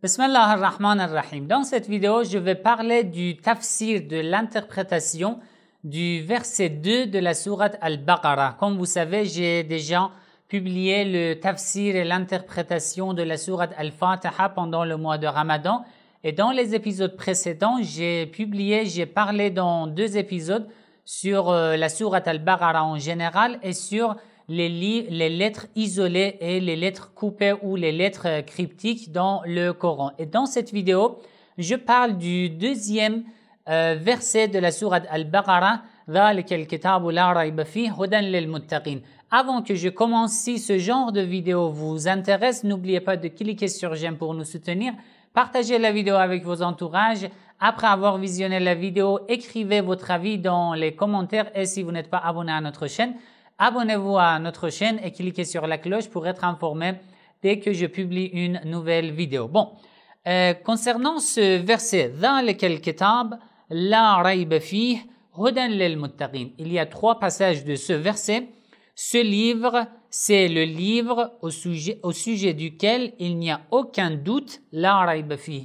Bismillah ar-Rahman ar-Rahim. Dans cette vidéo, je vais parler du tafsir, de l'interprétation du verset 2 de la sourate Al-Baqarah. Comme vous savez, j'ai déjà publié le tafsir et l'interprétation de la sourate Al-Fatiha pendant le mois de Ramadan. Et dans les épisodes précédents, j'ai publié, j'ai parlé dans deux épisodes sur euh, la sourate Al-Baqarah en général et sur les, lettres isolées et les lettres coupées ou les lettres euh, cryptiques dans le Coran. Et dans cette vidéo, je parle du deuxième euh, verset de la sourate Al-Baqarah, avant que je commence, si ce genre de vidéo vous intéresse, n'oubliez pas de cliquer sur j'aime pour nous soutenir. Partagez la vidéo avec vos entourages. Après avoir visionné la vidéo, écrivez votre avis dans les commentaires et si vous n'êtes pas abonné à notre chaîne, abonnez-vous à notre chaîne et cliquez sur la cloche pour être informé dès que je publie une nouvelle vidéo. Bon, euh, concernant ce verset, fih hudan lil Il y a trois passages de ce verset. Ce livre, c'est le livre au sujet, au sujet duquel il n'y a aucun doute, la.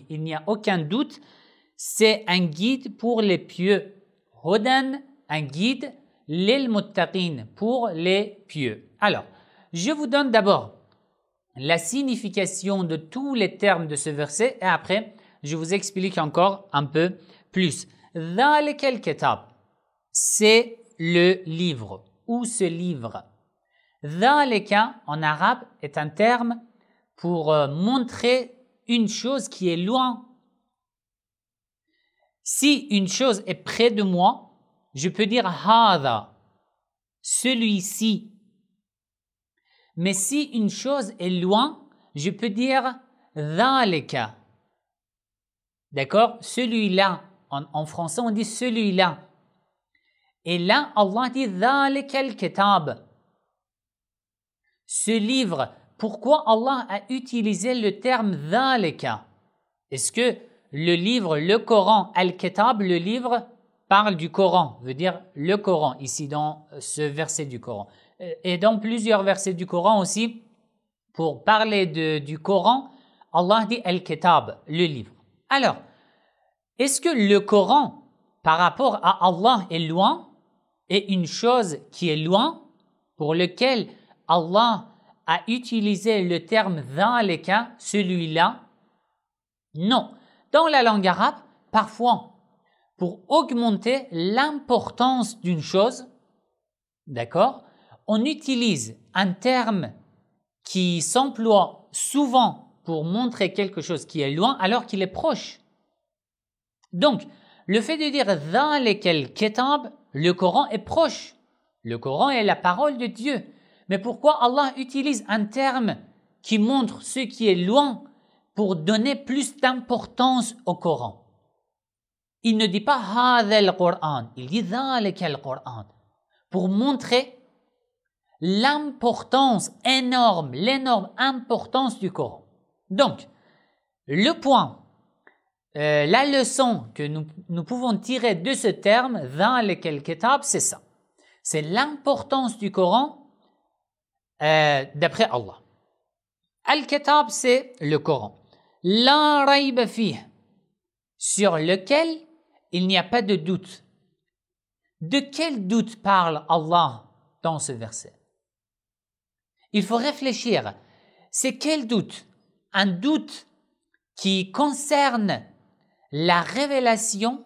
Il n'y a aucun doute. C'est un guide pour les pieux. Un guide lil pour les pieux. Alors, je vous donne d'abord la signification de tous les termes de ce verset et après, je vous explique encore un peu plus. quel kitab, c'est le livre ou ce livre? Dhalika en arabe est un terme pour euh, montrer une chose qui est loin. Si une chose est près de moi, je peux dire hada, celui-ci. Mais si une chose est loin, je peux dire dhalika. D'accord? Celui-là. En, français, on dit celui-là. Et là, Allah dit dhalika al-kitab. Ce livre. Pourquoi Allah a utilisé le terme dhalika? Est-ce que le livre, le Coran, al-kitab, le livre, parle du Coran, veut dire le Coran, ici dans ce verset du Coran. Euh, et dans plusieurs versets du Coran aussi, pour parler de, du Coran, Allah dit Al-Kitab, le livre. Alors, est-ce que le Coran, par rapport à Allah, est loin, est une chose qui est loin, pour lequel Allah a utilisé le terme dans les cas, celui-là? Non. Dans la langue arabe, parfois, pour augmenter l'importance d'une chose, d'accord, on utilise un terme qui s'emploie souvent pour montrer quelque chose qui est loin alors qu'il est proche. Donc, le fait de dire dans lesquels kitab, le Coran est proche. Le Coran est la parole de Dieu. Mais pourquoi Allah utilise un terme qui montre ce qui est loin pour donner plus d'importance au Coran? Il ne dit pas le Coran, il dit le Coran pour montrer l'importance énorme, l'énorme importance du Coran. Donc, le point, euh, la leçon que nous, pouvons tirer de ce terme, dans lequel kitab, c'est ça. C'est l'importance du Coran euh, d'après Allah. Al-Kitab, c'est le Coran. La rayba sur lequel il n'y a pas de doute. De quel doute parle Allah dans ce verset? Il faut réfléchir. C'est quel doute? Un doute qui concerne la révélation,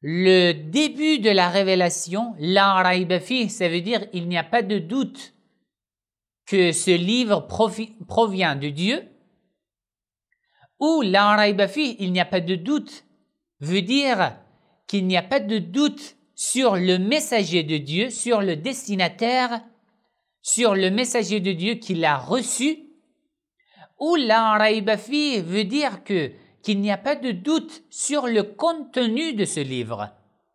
le début de la révélation, la raibafi, ça veut dire il n'y a pas de doute que ce livre provient de Dieu, ou la raibafi, il n'y a pas de doute veut dire qu'il n'y a pas de doute sur le messager de Dieu, sur le destinataire, sur le messager de Dieu qui l'a reçu, ou la raibafi veut dire que qu'il n'y a pas de doute sur le contenu de ce livre,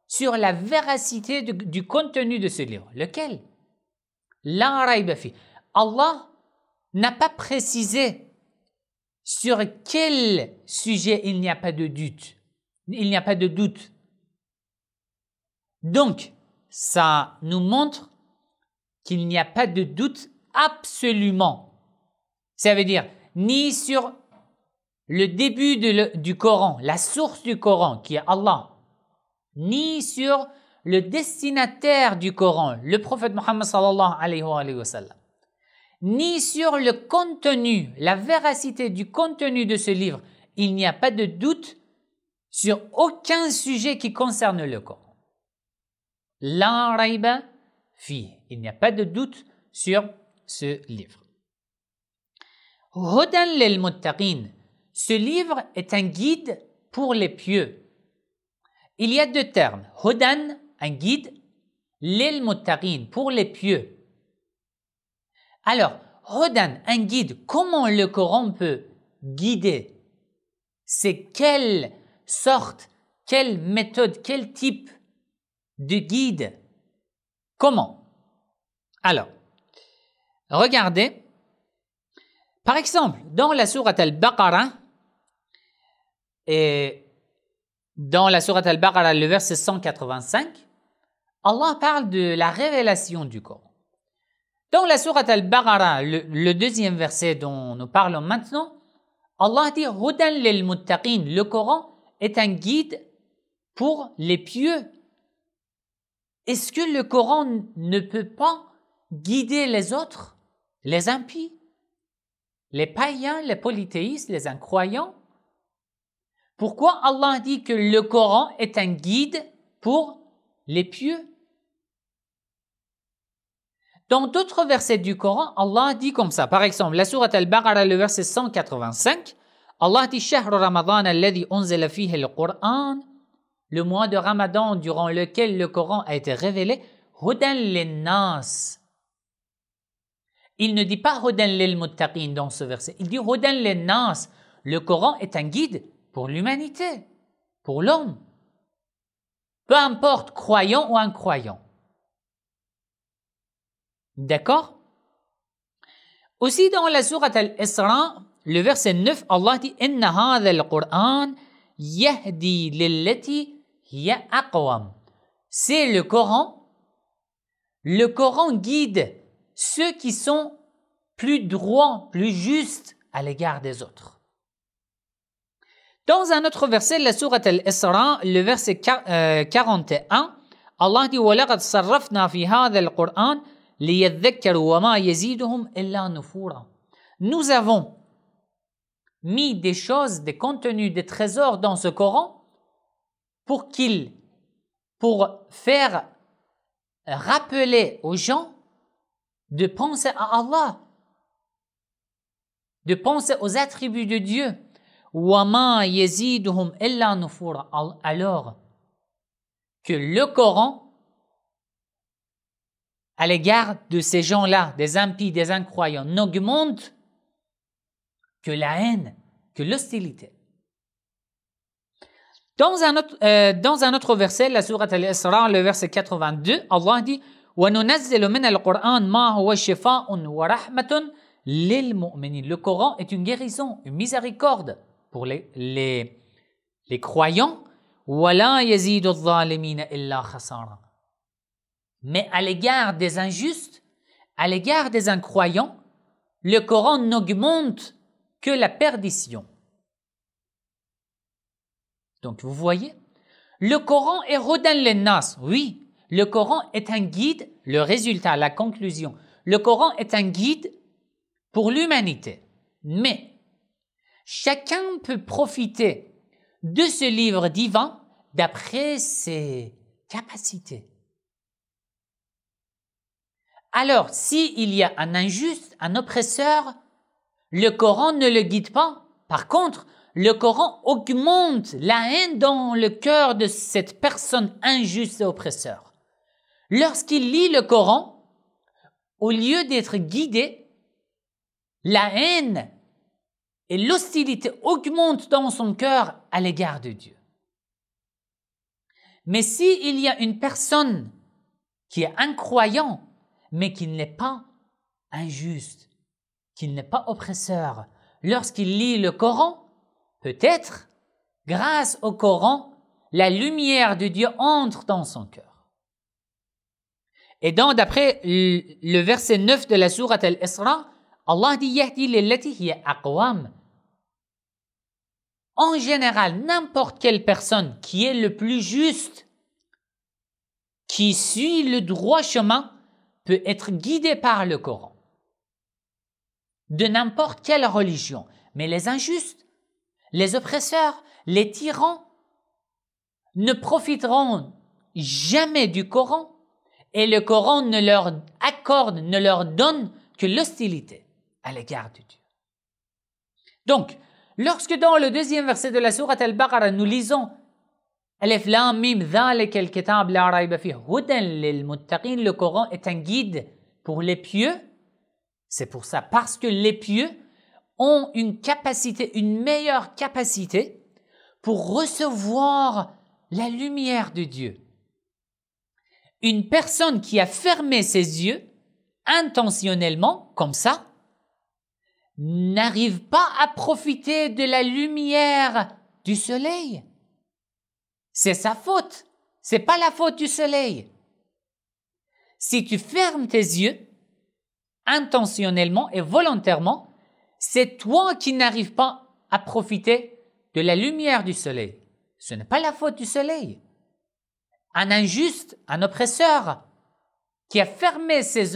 sur la véracité du contenu de ce livre. Lequel? La raibafi. Allah n'a pas précisé sur quel sujet il n'y a pas de doute il n'y a pas de doute. Donc, ça nous montre qu'il n'y a pas de doute absolument. Ça veut dire ni sur le début du Coran, la source du Coran, qui est Allah, ni sur le destinataire du Coran, le prophète Muhammad sallallahu alayhi wa sallam, ni sur le contenu, la véracité du contenu de ce livre, il n'y a pas de doute sur aucun sujet qui concerne le Coran. La raiba fi. Il n'y a pas de doute sur ce livre. Hudan lil muttaqin. Ce livre est un guide pour les pieux. Il y a deux termes. Hudan, un guide, lil muttaqin, pour les pieux. Alors, Hudan, un guide, comment le Coran peut guider? C'est quelle sorte, quelle méthode, quel type de guide Comment? Alors, regardez, par exemple, dans la sourate al-Baqarah, et dans la sourate al-Baqarah, le verset 185, Allah parle de la révélation du Coran. Dans la sourate al-Baqarah, le, deuxième verset dont nous parlons maintenant, Allah dit. Le Coran est un guide pour les pieux. Est-ce que le Coran ne peut pas guider les autres, les impies, les païens, les polythéistes, les incroyants? Pourquoi Allah dit que le Coran est un guide pour les pieux? Dans d'autres versets du Coran, Allah dit comme ça. Par exemple, la sourate Al-Baqarah, le verset 185, Allah dit « Ramadan alladhi unzila fihi al-Qur'an » le mois de Ramadan durant lequel le Coran a été révélé, Hudan nas. Il ne dit pas Hudan lil muttaqin dans ce verset, il dit Hudan nas. Le Coran est un guide pour l'humanité, pour l'homme. Peu importe croyant ou incroyant. D'accord? Aussi dans la sourate Al-Isra, le verset 9, Allah dit Inna hadha al-Qur'an yahdi lillati c'est le Coran. Le Coran guide ceux qui sont plus droits, plus justes à l'égard des autres. Dans un autre verset, la sourate Al-Isra, le verset 41, euh, Allah dit وَلَقَدْ صَرَّفْنَا فِي هَذَا الْقُرْآنِ لِيَذَّكَّرُوا وَمَا يَزِيدُهُمْ إِلَّا نُفُورًا Nous avons mis des choses, des contenus, des trésors dans ce Coran pour qu'il, pour faire rappeler aux gens de penser à Allah, de penser aux attributs de Dieu. Alors que le Coran, à l'égard de ces gens-là, des impies, des incroyants, n'augmente que la haine, que l'hostilité. Euh, dans, un autre, verset, la sourate Al-Isra, le verset 82, Allah dit Le Coran est une guérison, une miséricorde pour les, les, les croyants. Mais à l'égard des injustes, à l'égard des incroyants, le Coran n'augmente que la perdition. Donc vous voyez, le Coran est Rodan Lennas. Oui, le Coran est un guide, le résultat, la conclusion. Le Coran est un guide pour l'humanité. Mais chacun peut profiter de ce livre divin d'après ses capacités. Alors, s'il y a un injuste, un oppresseur, le Coran ne le guide pas. Par contre, le Coran augmente la haine dans le cœur de cette personne injuste et oppresseur. Lorsqu'il lit le Coran, au lieu d'être guidé, la haine et l'hostilité augmentent dans son cœur à l'égard de Dieu. Mais s'il y a une personne qui est incroyant, mais qui n'est pas injuste, n'est pas oppresseur, lorsqu'il lit le Coran, Peut-être, grâce au Coran, la lumière de Dieu entre dans son cœur. Et donc, d'après le verset 9 de la sourate Al-Isra, Allah dit Yahdi lillati aqwam. En général, n'importe quelle personne qui est le plus juste, qui suit le droit chemin, peut être guidée par le Coran. De n'importe quelle religion. Mais les injustes, les oppresseurs, les tyrans ne profiteront jamais du Coran et le Coran ne leur accorde, ne leur donne que l'hostilité à l'égard de Dieu. Donc, lorsque dans le deuxième verset de la sourate Al-Baqarah, nous lisons le Coran est un guide pour les pieux. C'est pour ça, parce que les pieux ont une capacité, une meilleure capacité pour recevoir la lumière de Dieu. Une personne qui a fermé ses yeux intentionnellement, comme ça, n'arrive pas à profiter de la lumière du soleil. C'est sa faute. C'est pas la faute du soleil. Si tu fermes tes yeux intentionnellement et volontairement, c'est toi qui n'arrives pas à profiter de la lumière du soleil. Ce n'est pas la faute du soleil. Un injuste, un oppresseur, qui a fermé ses,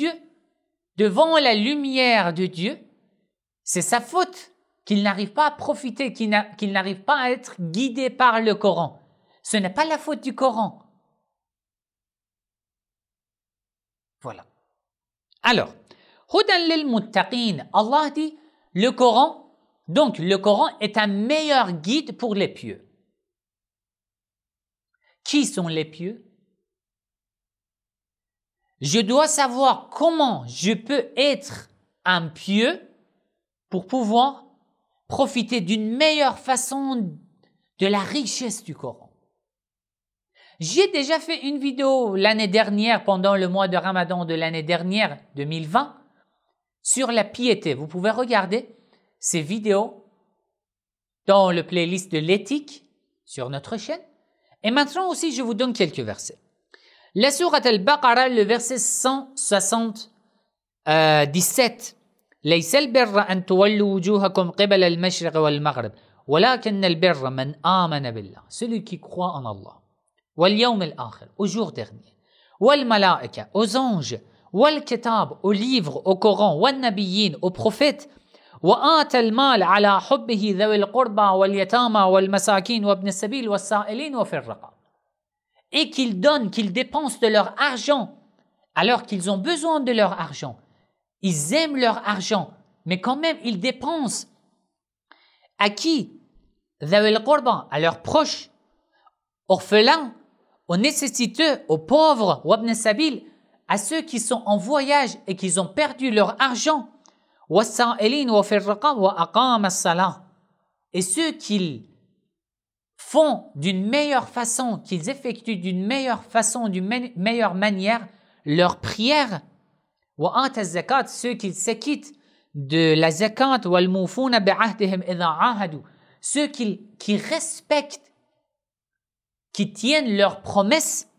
yeux devant la lumière de Dieu, c'est sa faute qu'il n'arrive pas à profiter, qu'il n'arrive pas à être guidé par le Coran. Ce n'est pas la faute du Coran. Voilà. Alors, Allah dit le Coran, donc le Coran est un meilleur guide pour les pieux. Qui sont les pieux? Je dois savoir comment je peux être un pieux pour pouvoir profiter d'une meilleure façon de la richesse du Coran. J'ai déjà fait une vidéo l'année dernière, pendant le mois de Ramadan de l'année dernière, 2020, sur la piété. Vous pouvez regarder ces vidéos dans le playlist de l'éthique sur notre chaîne. Et maintenant aussi, je vous donne quelques versets. La sourate al-Baqarah, le verset 177. ليس البر أن تولوا وجوهكم قبل المشرق والمغرب ولكن البر من آمن بالله celui qui croit en Allah واليوم الآخر au jour dernier والملائكة aux anges والكتاب au livre au Coran والنبيين aux prophètes وآتى المال على حبه ذوي القربى واليتامى والمساكين وابن السبيل والسائلين وفي الرقاب et qu'ils donnent, qu'ils dépensent de leur argent alors qu'ils ont besoin de leur argent Ils aiment leur argent, mais quand même, ils dépensent. À qui À leurs proches, orphelins, aux nécessiteux, aux pauvres, à ceux qui sont en voyage et qui ont perdu leur argent, et ceux qu'ils font d'une meilleure façon, qu'ils effectuent d'une meilleure façon, d'une meilleure manière leur prière, ceux qui s'acquittent de la zakat, ceux qui respectent qui tiennent leurs promesses.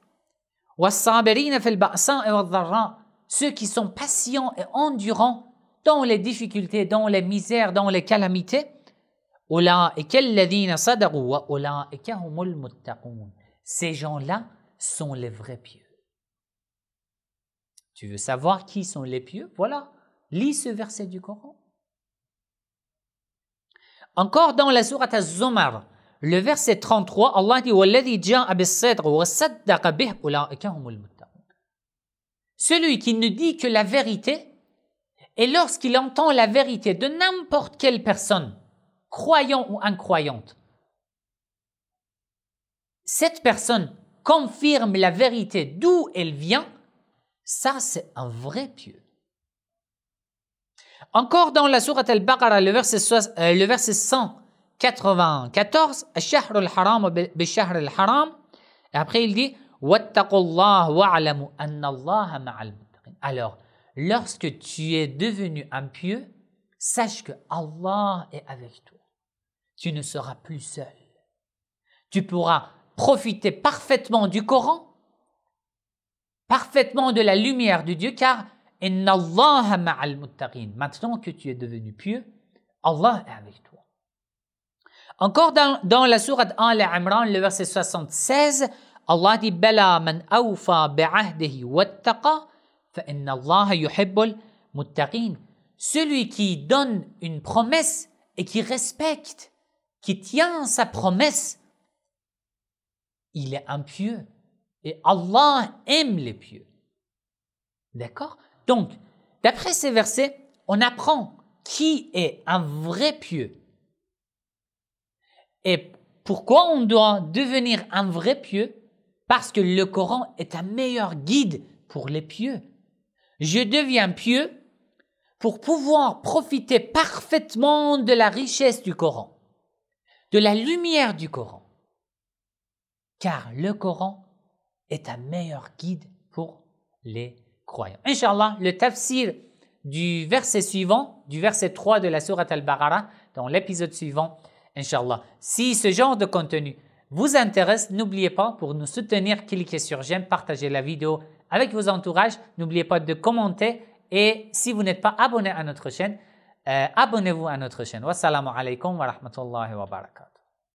Ceux qui sont patients et endurants dans les difficultés, dans les misères, dans les calamités. Ces gens-là sont les vrais pieux. Tu veux savoir qui sont les pieux? Voilà, lis ce verset du Coran. Encore dans la sourate Az-Zumar, le verset 33, Allah dit Celui qui ne dit que la vérité, et lorsqu'il entend la vérité de n'importe quelle personne, croyant ou incroyante, cette personne confirme la vérité d'où elle vient ça, c'est un vrai pieux. Encore dans la sourate Al-Baqarah, le verset, euh, le verset 194, al-haram al-haram. Et après, il dit Alors, lorsque tu es devenu un pieux, sache que Allah est avec toi. Tu ne seras plus seul. Tu pourras profiter parfaitement du Coran parfaitement de la lumière de Dieu, car Maintenant que tu es devenu pieux, Allah est avec toi. Encore dans, dans la sourate Al-Imran, le verset 76, Allah dit Bala man awfa bi'ahdihi wattaqa fa inna Allah yuhibbul muttaqin. Celui qui donne une promesse et qui respecte, qui tient sa promesse, il est un pieux. Et Allah aime les pieux. D'accord? Donc, d'après ces versets, on apprend qui est un vrai pieux. Et pourquoi on doit devenir un vrai pieux? Parce que le Coran est un meilleur guide pour les pieux. Je deviens pieux pour pouvoir profiter parfaitement de la richesse du Coran, de la lumière du Coran. Car le Coran est un meilleur guide pour les croyants. Inch'Allah, le tafsir du verset suivant, du verset 3 de la Sourate Al-Baqarah, dans l'épisode suivant, Inch'Allah. Si ce genre de contenu vous intéresse, n'oubliez pas, pour nous soutenir, cliquez sur j'aime, partagez la vidéo avec vos entourages. N'oubliez pas de commenter et si vous n'êtes pas abonné à notre chaîne, euh, abonnez-vous à notre chaîne. Wassalamu alaikum wa.